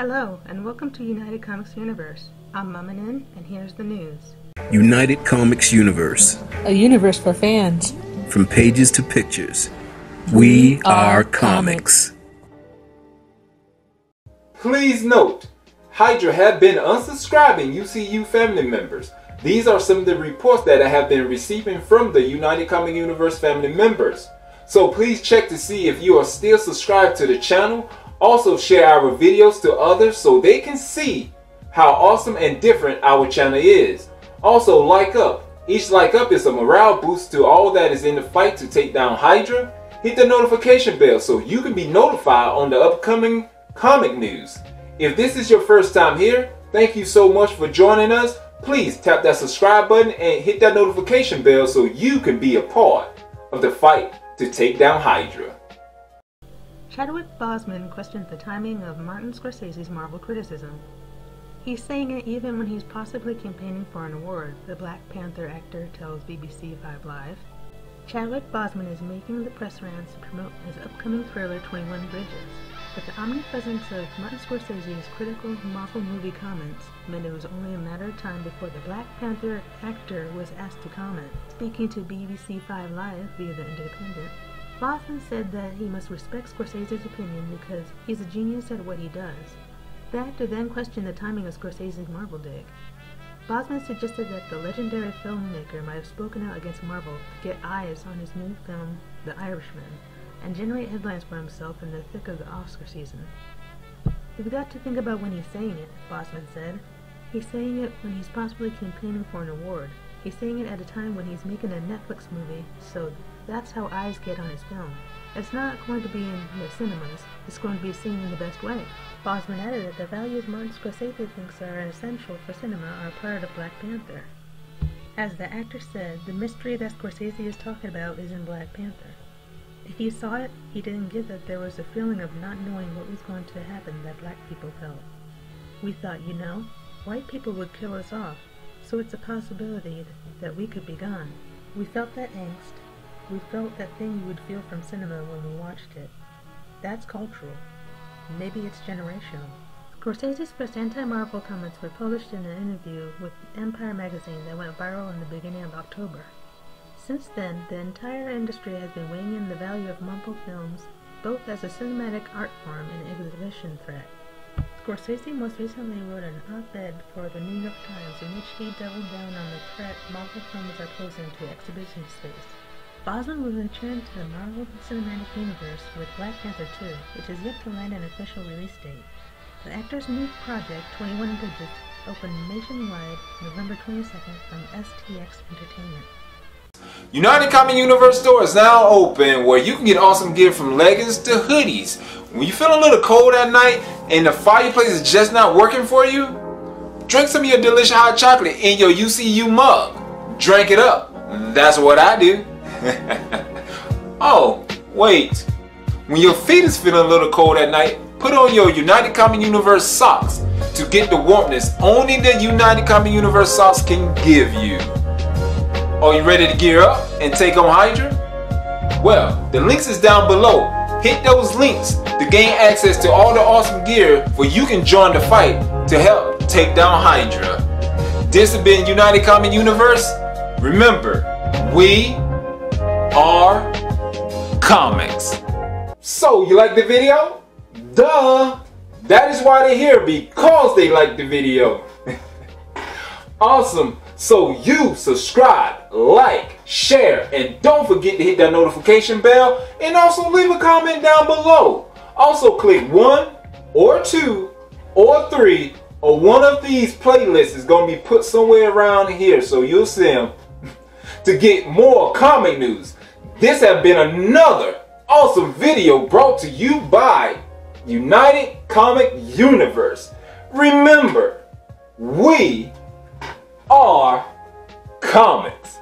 Hello, and welcome to United Comics Universe. I'm MamaNin, and here's the news. United Comics Universe. A universe for fans. From pages to pictures. We, we are, are comics. comics. Please note, Hydra have been unsubscribing UCU family members. These are some of the reports that I have been receiving from the United Comic Universe family members. So please check to see if you are still subscribed to the channel also share our videos to others so they can see how awesome and different our channel is. Also like up. Each like up is a morale boost to all that is in the fight to take down Hydra. Hit the notification bell so you can be notified on the upcoming comic news. If this is your first time here, thank you so much for joining us. Please tap that subscribe button and hit that notification bell so you can be a part of the fight to take down Hydra. Chadwick Boseman questions the timing of Martin Scorsese's Marvel criticism. He's saying it even when he's possibly campaigning for an award, the Black Panther actor tells BBC Five Live. Chadwick Boseman is making the press rounds to promote his upcoming thriller 21 Bridges, but the omnipresence of Martin Scorsese's critical Marvel movie comments meant it was only a matter of time before the Black Panther actor was asked to comment. Speaking to BBC Five Live via The Independent, Boseman said that he must respect Scorsese's opinion because he's a genius at what he does. The actor then questioned the timing of Scorsese's Marvel dig. Boseman suggested that the legendary filmmaker might have spoken out against Marvel to get eyes on his new film, The Irishman, and generate headlines for himself in the thick of the Oscar season. You've got to think about when he's saying it, Boseman said. He's saying it when he's possibly campaigning for an award. He's saying it at a time when he's making a Netflix movie, so that's how eyes get on his film. It's not going to be in the cinemas, it's going to be seen in the best way. Boseman added that the values Martin Scorsese thinks are essential for cinema are part of Black Panther. As the actor said, the mystery that Scorsese is talking about is in Black Panther. If you saw it, he didn't get that there was a feeling of not knowing what was going to happen that black people felt. We thought, you know, white people would kill us off, so it's a possibility that we could be gone. We felt that angst, we felt that thing you would feel from cinema when we watched it. That's cultural. Maybe it's generational. Scorsese's first anti-Marvel comments were published in an interview with Empire magazine that went viral in the beginning of October. Since then, the entire industry has been weighing in the value of Marvel films, both as a cinematic art form and exhibition threat. Scorsese most recently wrote an op-ed for the New York Times in which he doubled down on the threat Marvel films are posing to exhibition space. Boseman will return to the Marvel Cinematic Universe with Black Panther 2, which is yet to land an official release date. The actor's new project, 21 Bridges, opened nationwide November 22nd from STX Entertainment. United Comic Universe store is now open where you can get awesome gear from leggings to hoodies. When you feel a little cold at night and the fireplace is just not working for you, drink some of your delicious hot chocolate in your UCU mug. Drink it up. That's what I do. oh, wait. When your feet is feeling a little cold at night, put on your United Common Universe socks to get the warmness only the United Common Universe socks can give you. Are you ready to gear up and take on Hydra? Well, the links is down below. Hit those links to gain access to all the awesome gear where you can join the fight to help take down Hydra. This has been United Comic Universe. Remember, we are comics. So, you like the video? Duh! That is why they're here, because they like the video. awesome. So you subscribe, like, share, and don't forget to hit that notification bell and also leave a comment down below. Also click one or two or three or one of these playlists is going to be put somewhere around here so you'll see them to get more comic news. This has been another awesome video brought to you by United Comic Universe. Remember, we are comics.